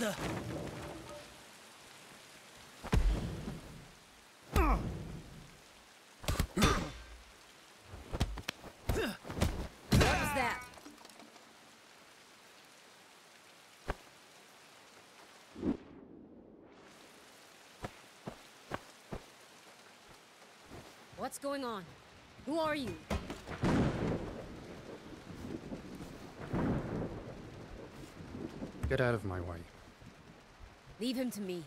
the... What's going on? Who are you? Get out of my way. Leave him to me.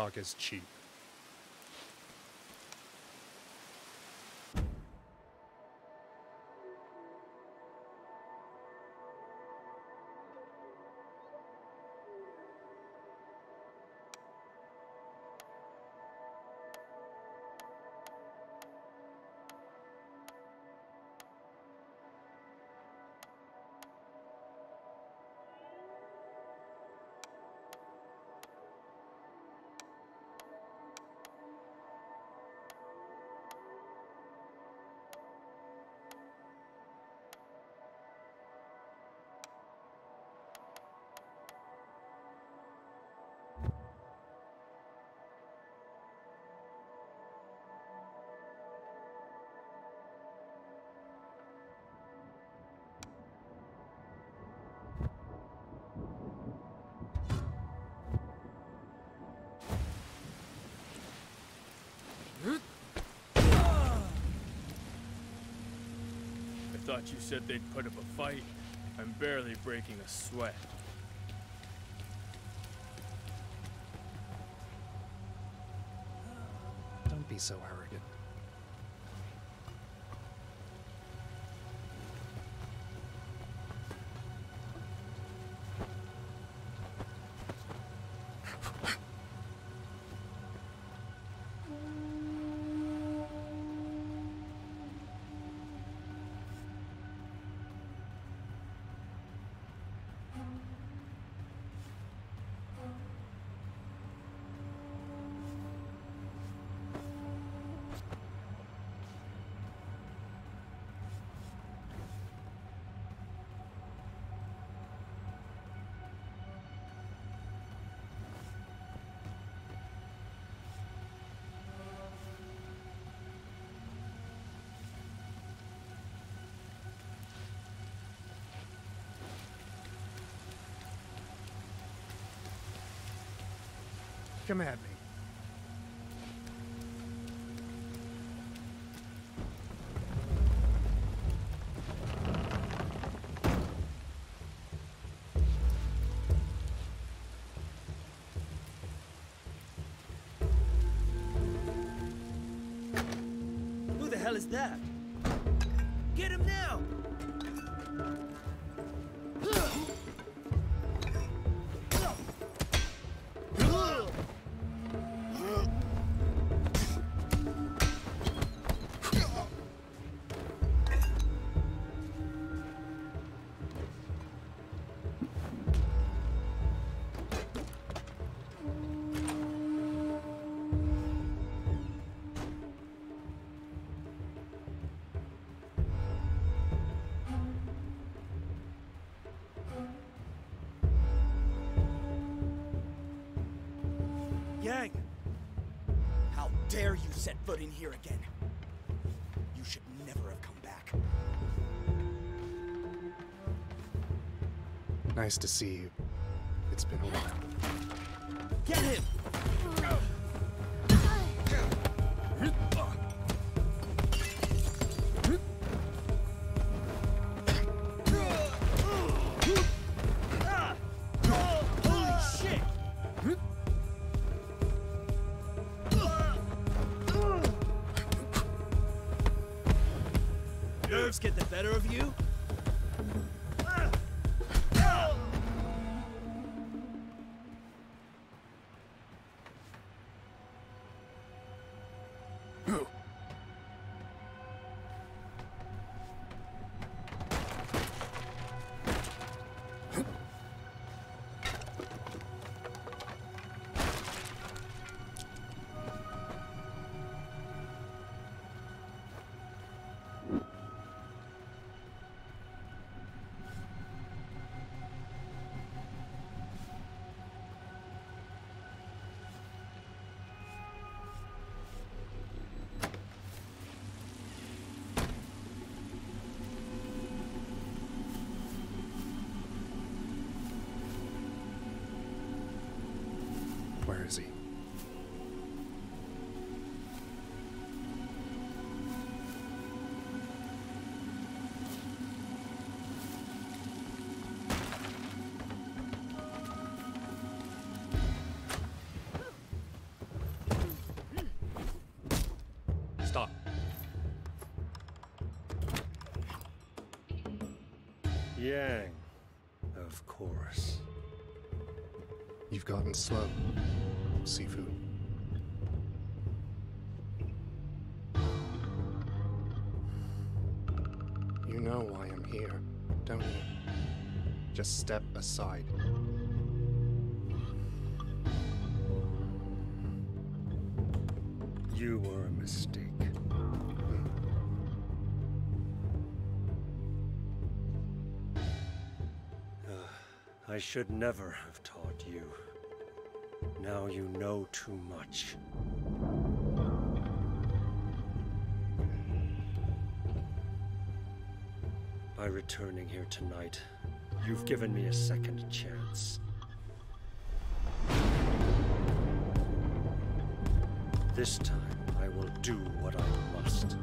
Talk is cheap. Thought you said they'd put up a fight. I'm barely breaking a sweat. Don't be so arrogant. Come at me. Who the hell is that? How dare you set foot in here again? You should never have come back. Nice to see you. It's been a while. Get him! Better of you? Stop. Yang, of course. You've gotten slow, Sifu. You know why I'm here, don't you? Just step aside. You were a mistake. Should never have taught you. Now you know too much. By returning here tonight, you've given me a second chance. This time, I will do what I must.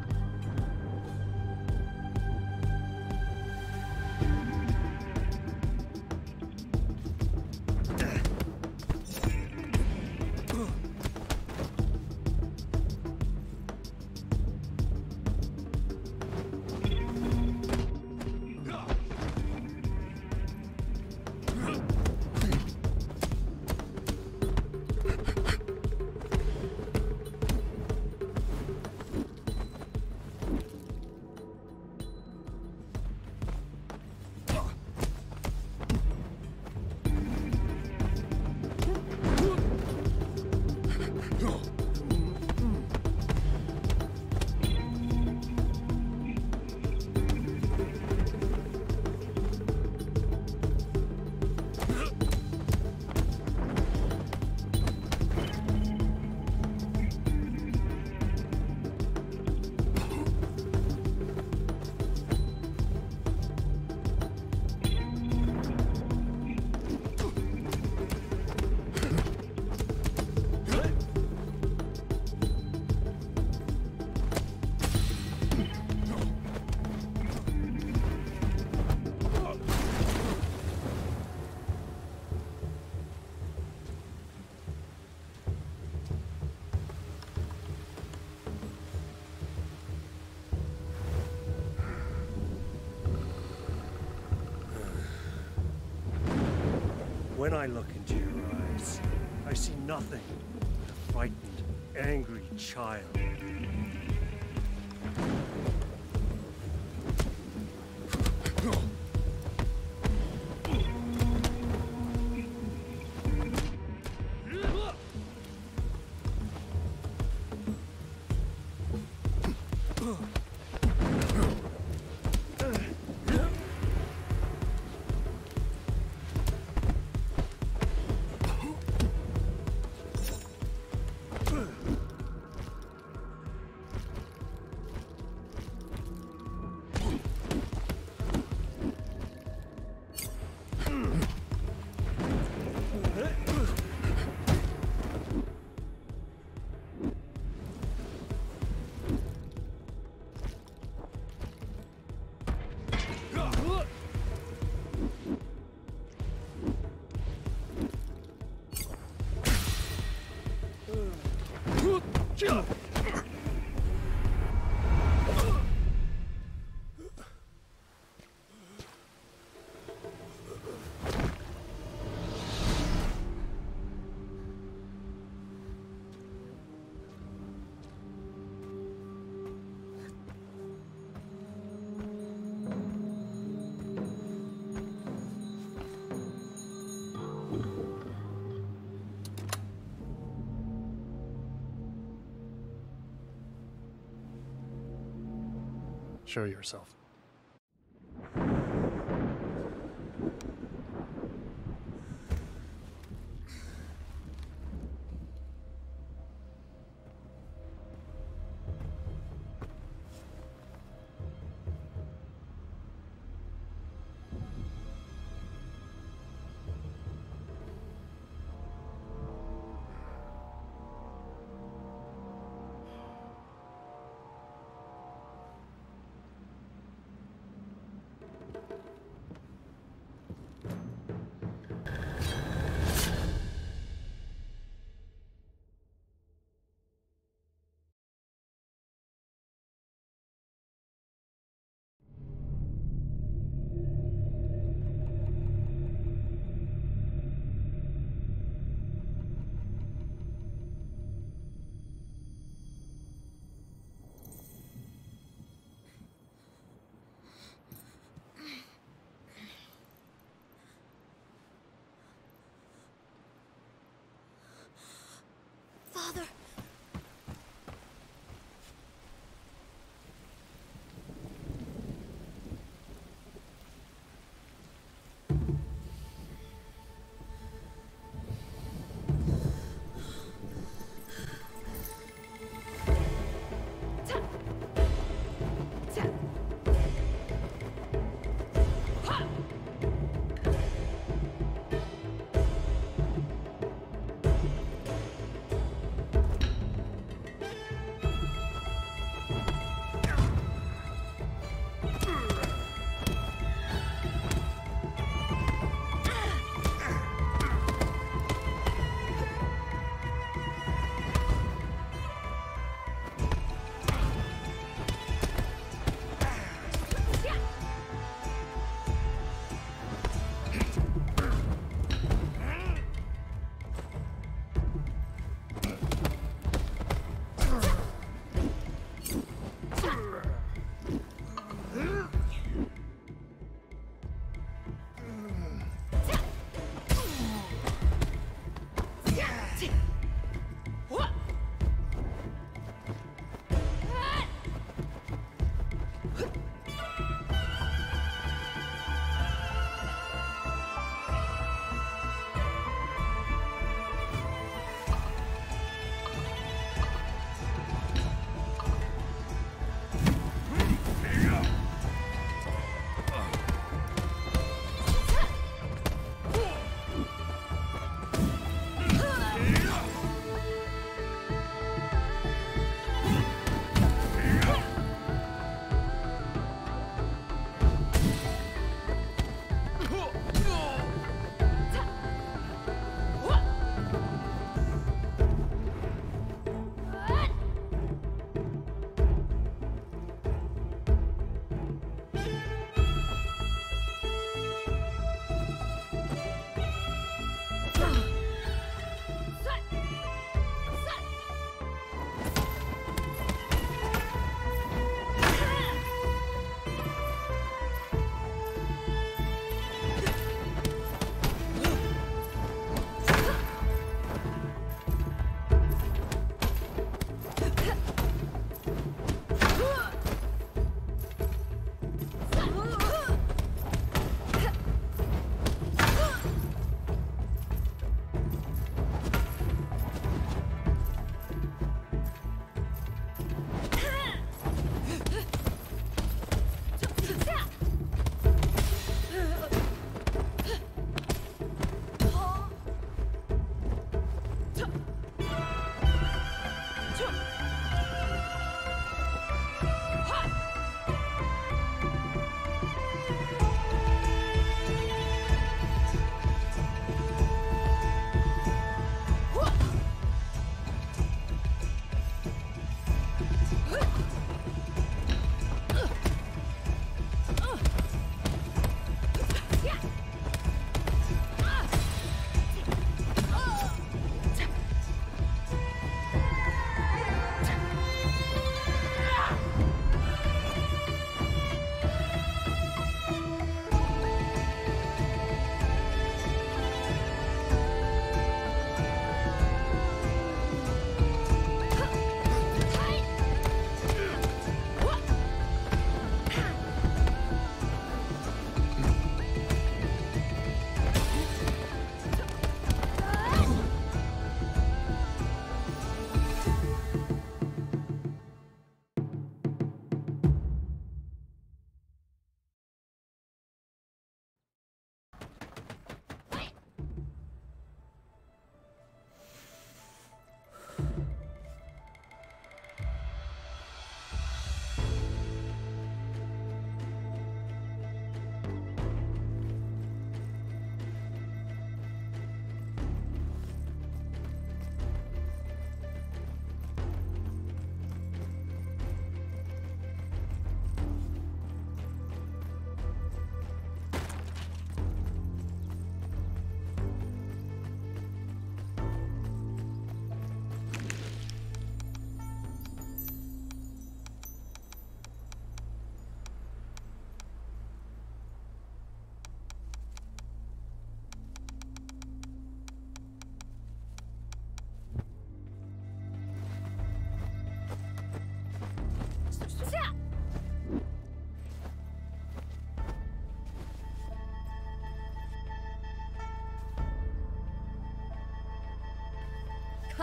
Show yourself.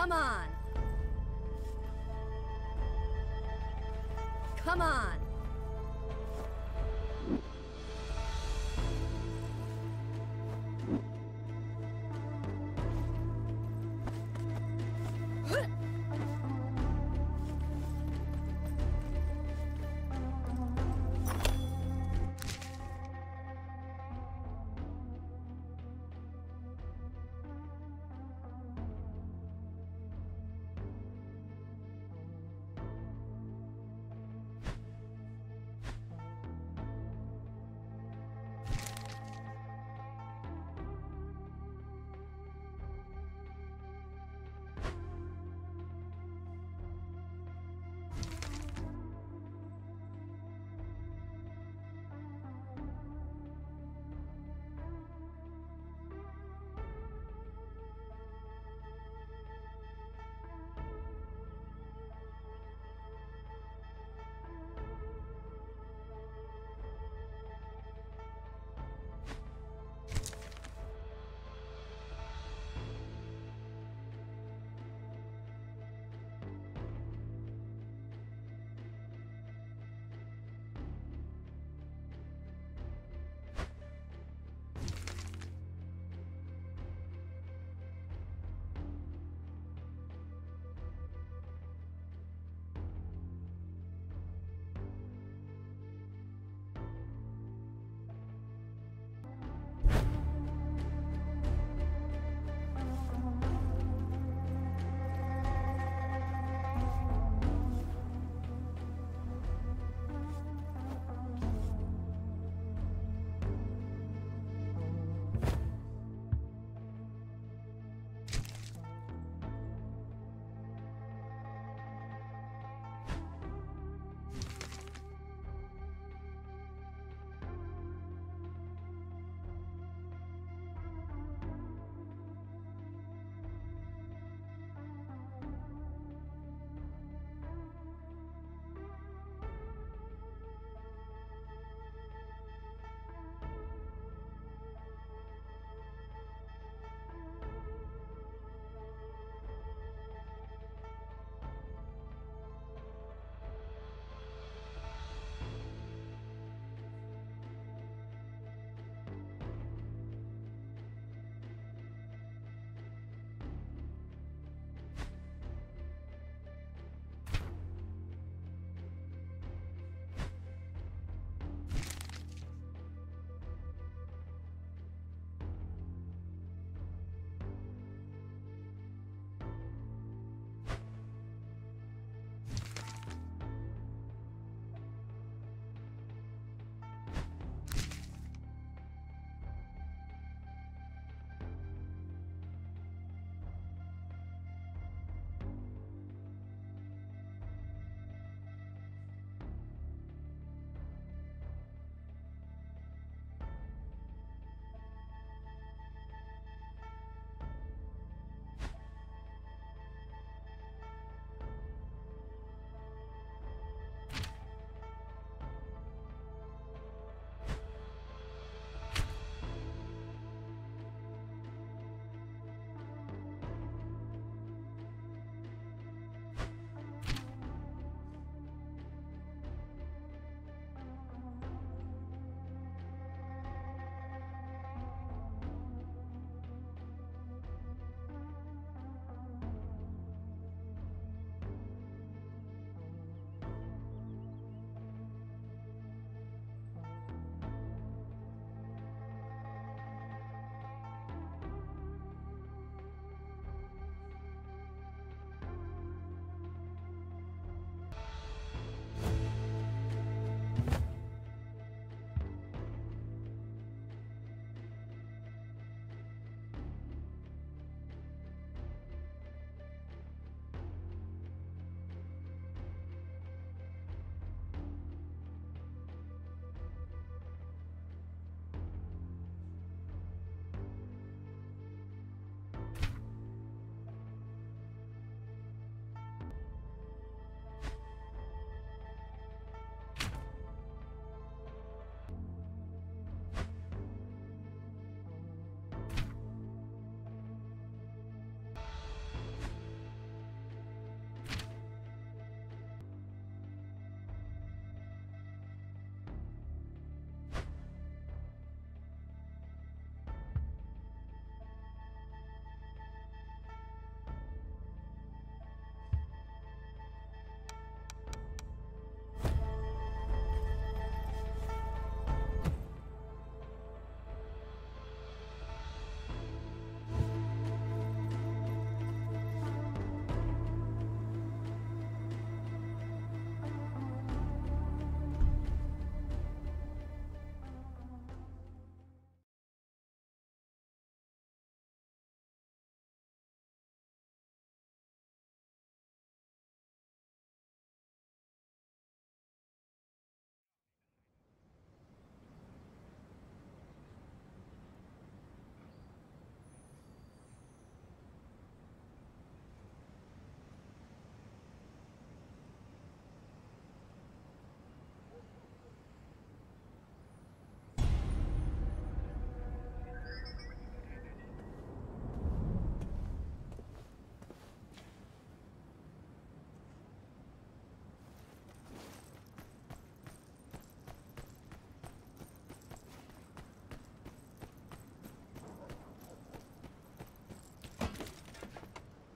Come on. Come on.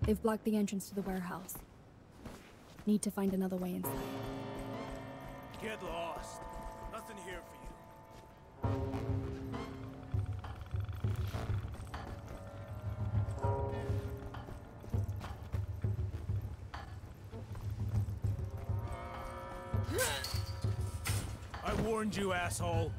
They've blocked the entrance to the warehouse. Need to find another way inside. Get lost. Nothing here for you. I warned you, asshole.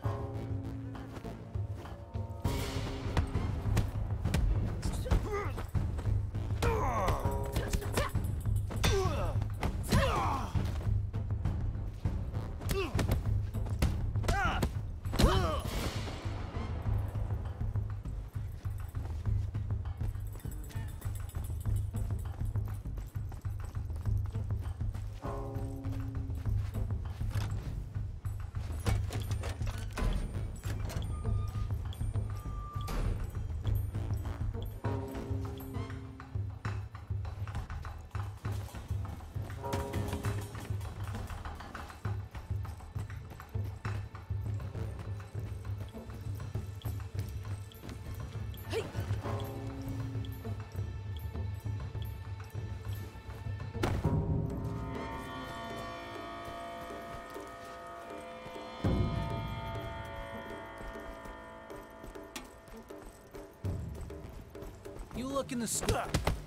In the sky.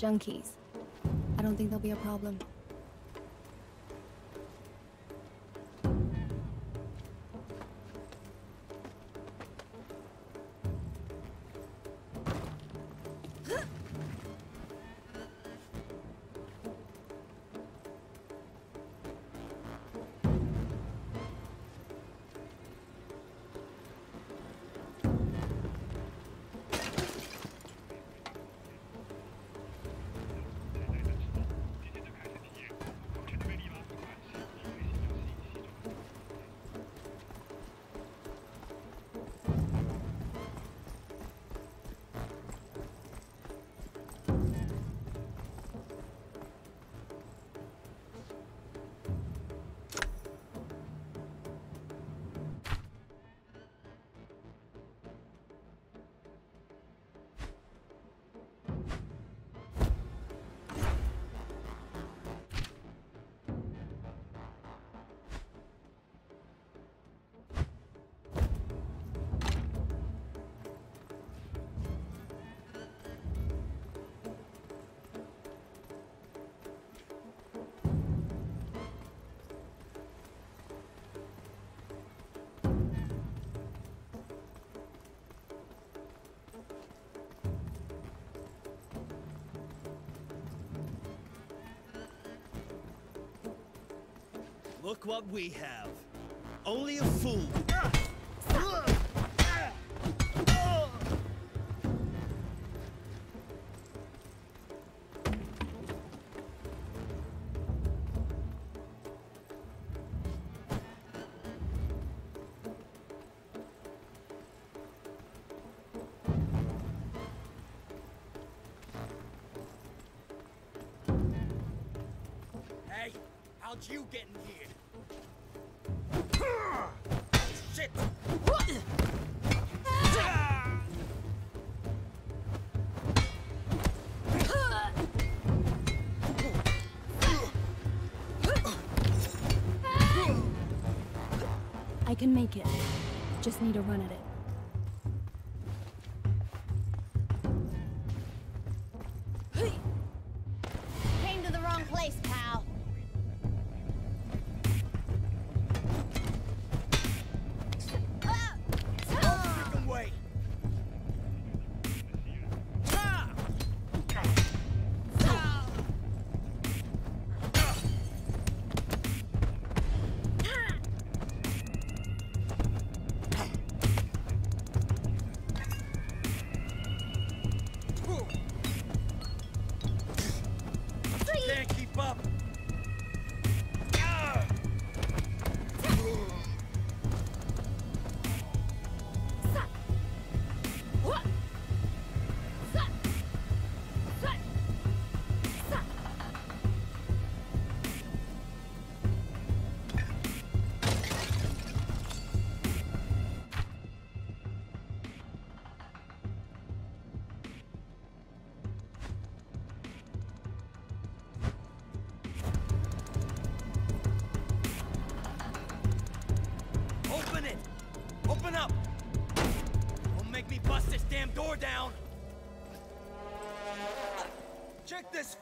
Junkies. I don't think there'll be a problem. Look what we have. Only a fool. Hey, how'd you get in here? can make it. Just need a run at it. Came to the wrong place, pal.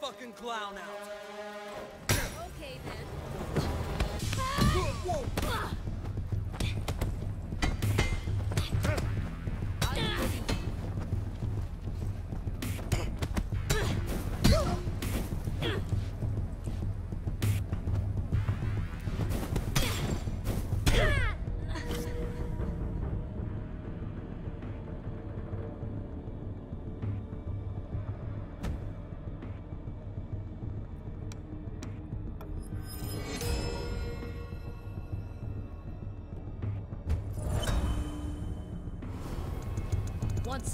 fucking clown out.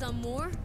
some more?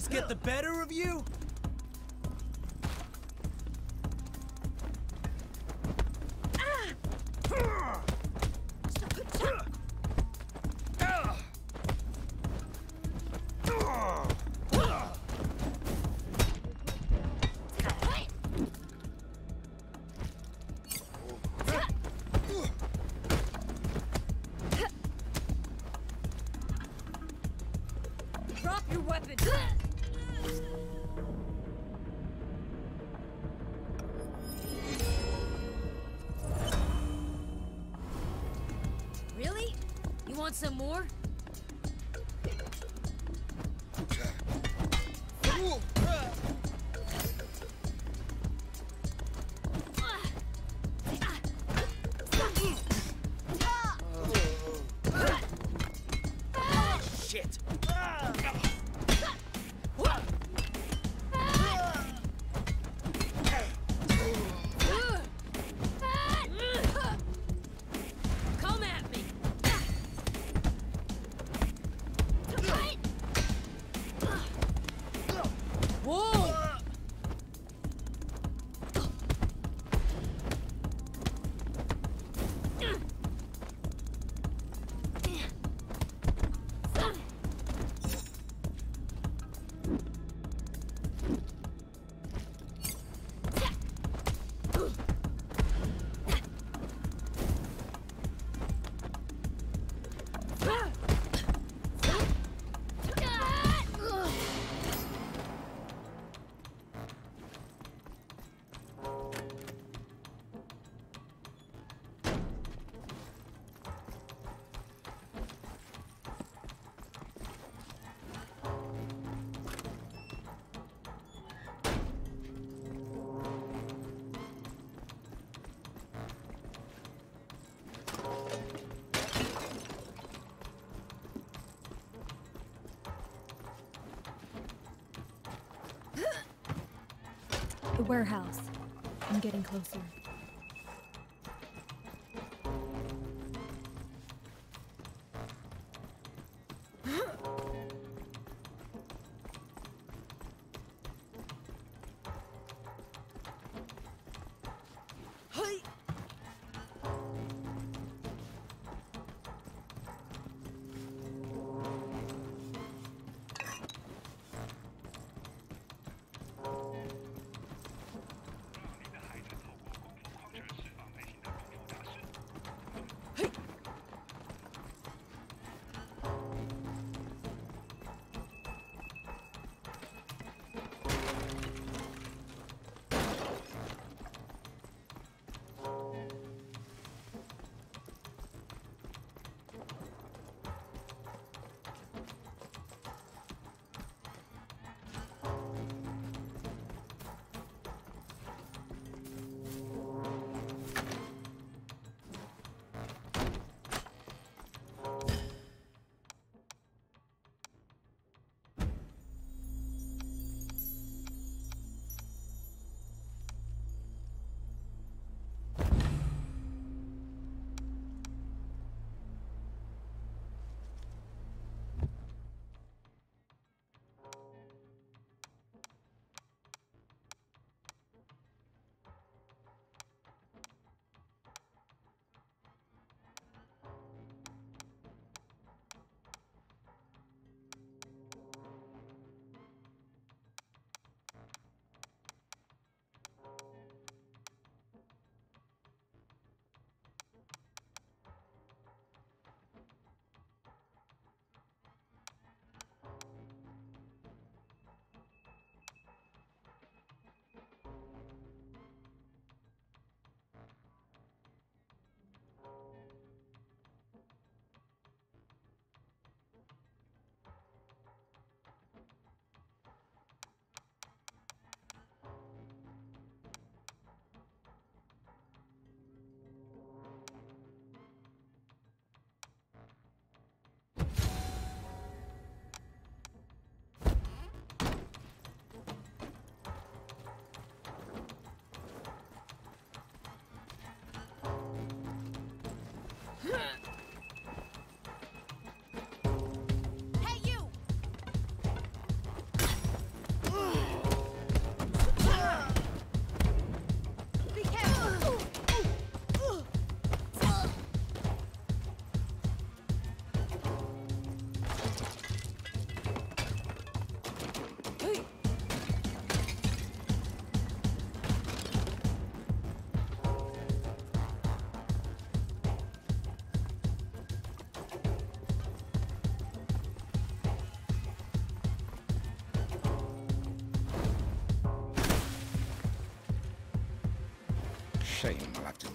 nerves get the better of you? Drop your weapon! Really? You want some more? Warehouse. I'm getting closer.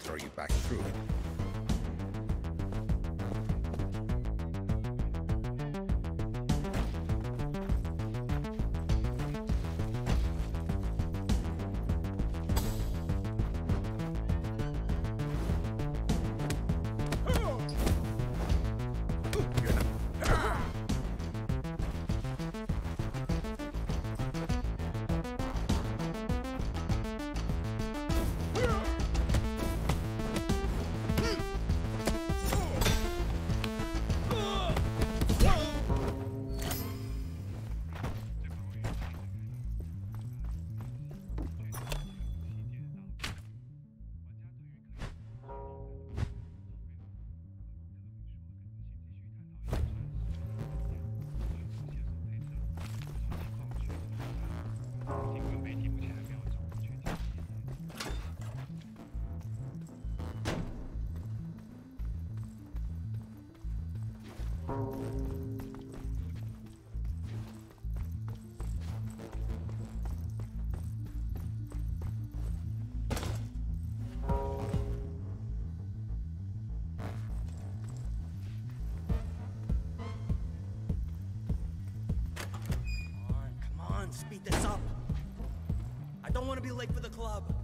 Throw you back through it. Club.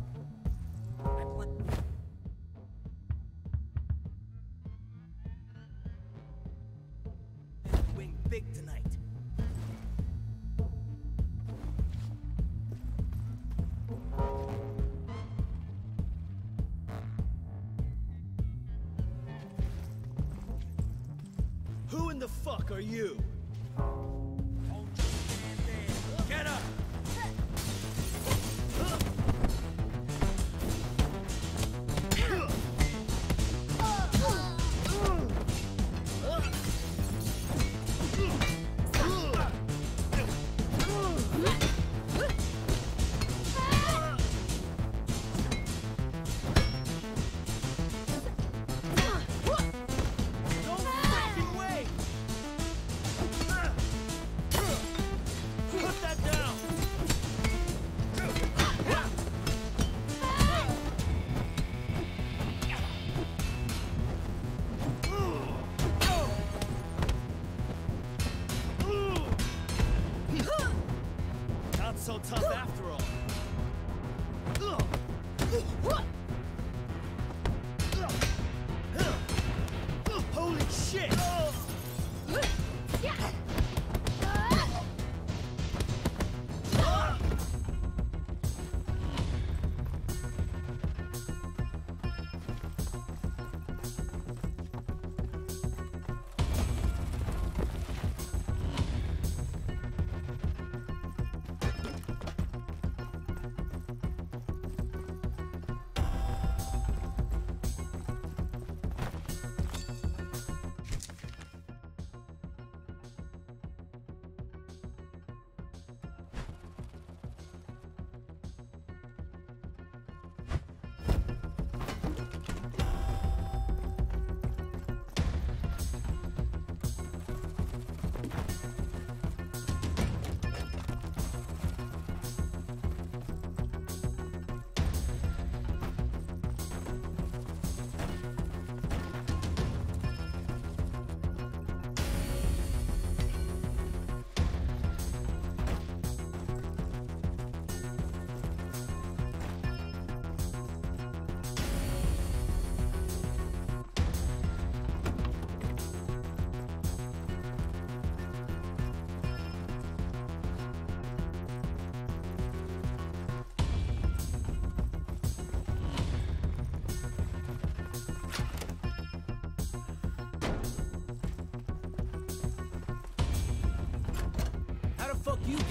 I want. Win big tonight. Who in the fuck are you?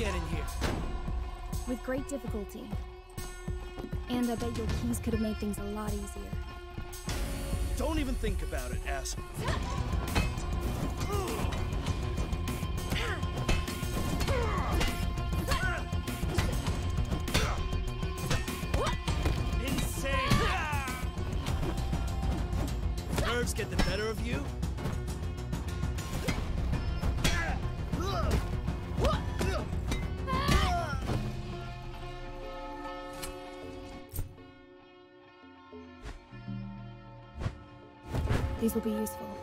Get in here? With great difficulty. And I bet your keys could have made things a lot easier. Don't even think about it, asshole. These will be useful.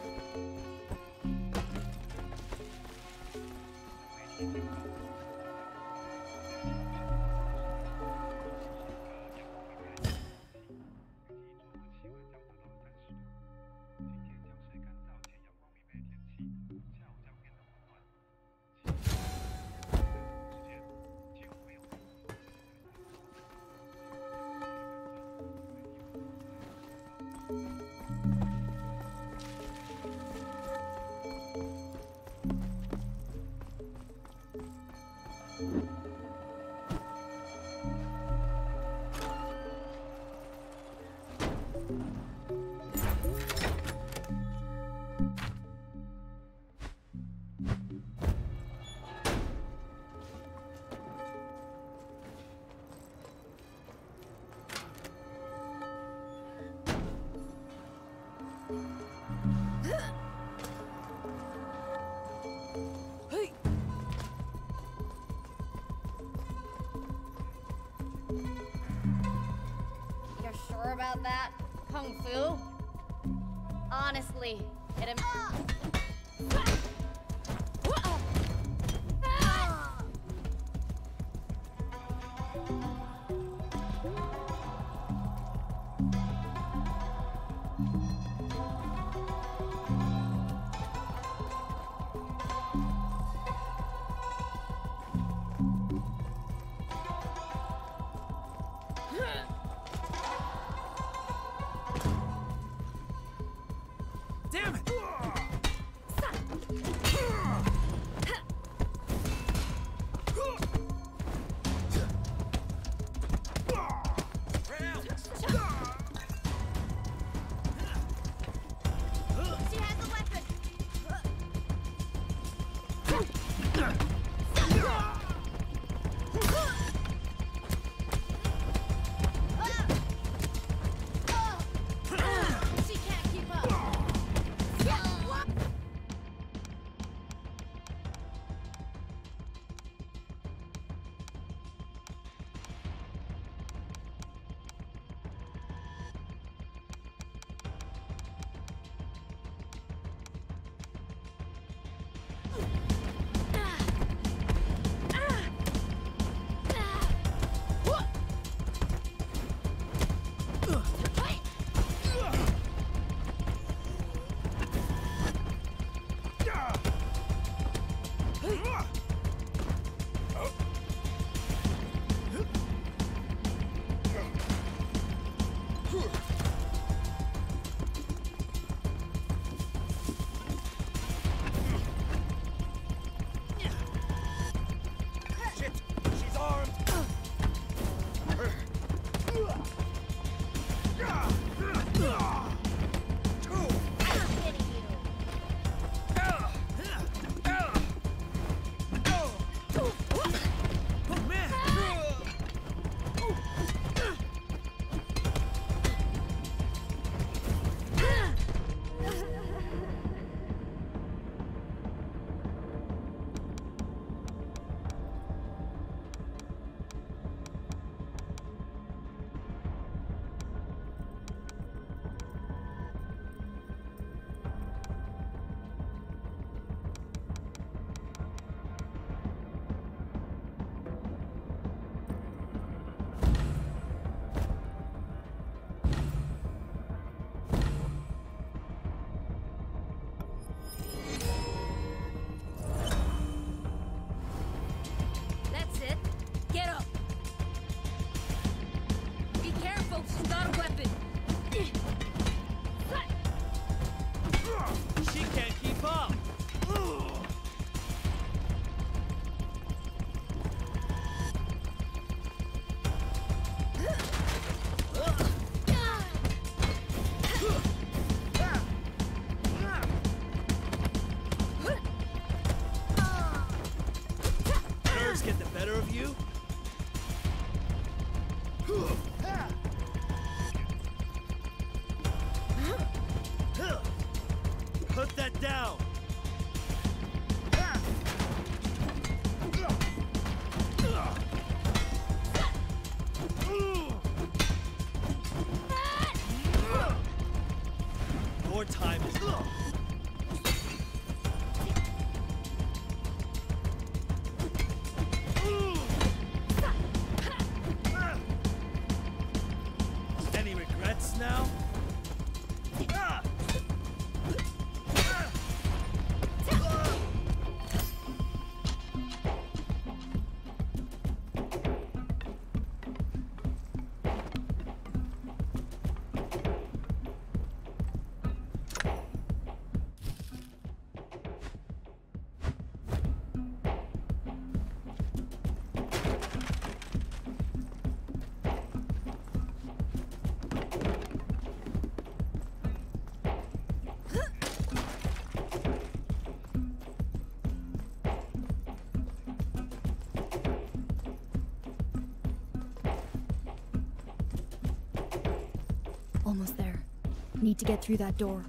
Need to get through that door.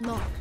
Locked.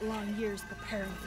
Eight long years preparing.